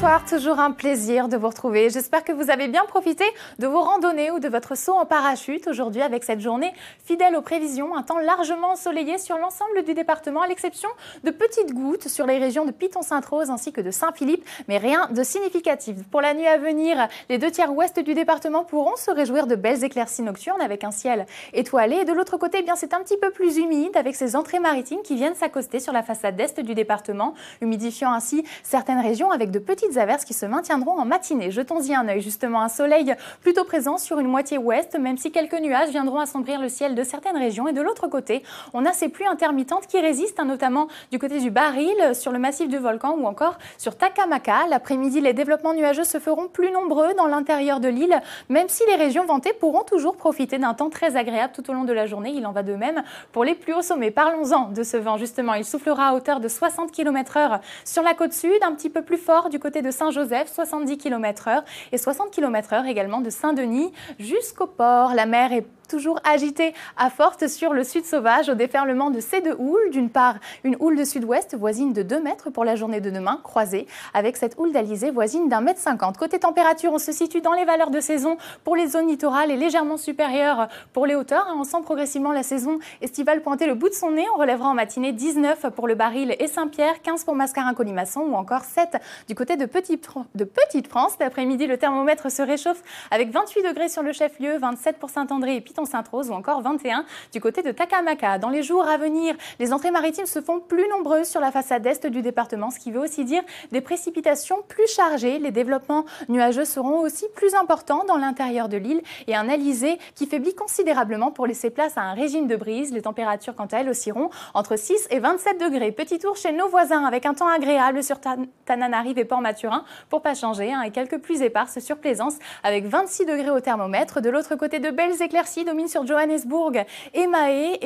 Bonsoir, toujours un plaisir de vous retrouver. J'espère que vous avez bien profité de vos randonnées ou de votre saut en parachute aujourd'hui avec cette journée fidèle aux prévisions, un temps largement ensoleillé sur l'ensemble du département à l'exception de petites gouttes sur les régions de Piton-Sainte-Rose ainsi que de Saint-Philippe, mais rien de significatif. Pour la nuit à venir, les deux tiers ouest du département pourront se réjouir de belles éclaircies nocturnes avec un ciel étoilé. Et de l'autre côté, eh bien c'est un petit peu plus humide avec ces entrées maritimes qui viennent s'accoster sur la façade est du département, humidifiant ainsi certaines régions avec de petites averses qui se maintiendront en matinée. Jetons-y un œil, justement, un soleil plutôt présent sur une moitié ouest, même si quelques nuages viendront assombrir le ciel de certaines régions. Et de l'autre côté, on a ces pluies intermittentes qui résistent, hein, notamment du côté du Baril, sur le massif du volcan ou encore sur Takamaka. L'après-midi, les développements nuageux se feront plus nombreux dans l'intérieur de l'île, même si les régions ventées pourront toujours profiter d'un temps très agréable tout au long de la journée. Il en va de même pour les plus hauts sommets. Parlons-en de ce vent, justement. Il soufflera à hauteur de 60 km/h sur la côte sud, un petit peu plus fort du côté de Saint-Joseph, 70 km/h, et 60 km/h également de Saint-Denis jusqu'au port. La mer est toujours agité à forte sur le sud sauvage au déferlement de ces deux houles. D'une part, une houle de sud-ouest voisine de 2 mètres pour la journée de demain, croisée avec cette houle d'Alizé voisine d'un mètre 50. Côté température, on se situe dans les valeurs de saison pour les zones littorales et légèrement supérieures pour les hauteurs. On sent progressivement la saison estivale pointer le bout de son nez. On relèvera en matinée 19 pour le Baril et Saint-Pierre, 15 pour Mascarin-Colimaçon ou encore 7 du côté de Petite, de Petite France. L'après-midi, le thermomètre se réchauffe avec 28 degrés sur le chef-lieu, 27 pour Saint-André et Piton Sainte-Rose ou encore 21 du côté de Takamaka. Dans les jours à venir, les entrées maritimes se font plus nombreuses sur la façade est du département, ce qui veut aussi dire des précipitations plus chargées. Les développements nuageux seront aussi plus importants dans l'intérieur de l'île et un alizé qui faiblit considérablement pour laisser place à un régime de brise. Les températures, quant à elles, oscilleront entre 6 et 27 degrés. Petit tour chez nos voisins avec un temps agréable sur Tananarive et Port-Maturin pour pas changer hein, et quelques pluies éparses sur Plaisance avec 26 degrés au thermomètre. De l'autre côté, de belles éclaircies sur Johannesburg. Et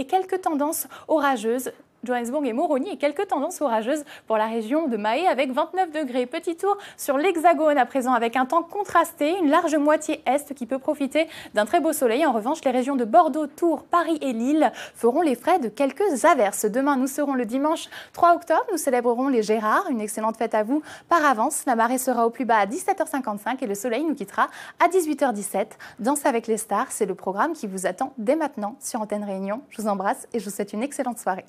et quelques tendances orageuses Johannesburg et Moroni et quelques tendances orageuses pour la région de Mahé avec 29 degrés. Petit tour sur l'Hexagone à présent avec un temps contrasté, une large moitié est qui peut profiter d'un très beau soleil. En revanche, les régions de Bordeaux, Tours, Paris et Lille feront les frais de quelques averses. Demain, nous serons le dimanche 3 octobre. Nous célébrerons les Gérards. Une excellente fête à vous par avance. La marée sera au plus bas à 17h55 et le soleil nous quittera à 18h17. Danse avec les stars, c'est le programme qui vous attend dès maintenant sur Antenne Réunion. Je vous embrasse et je vous souhaite une excellente soirée.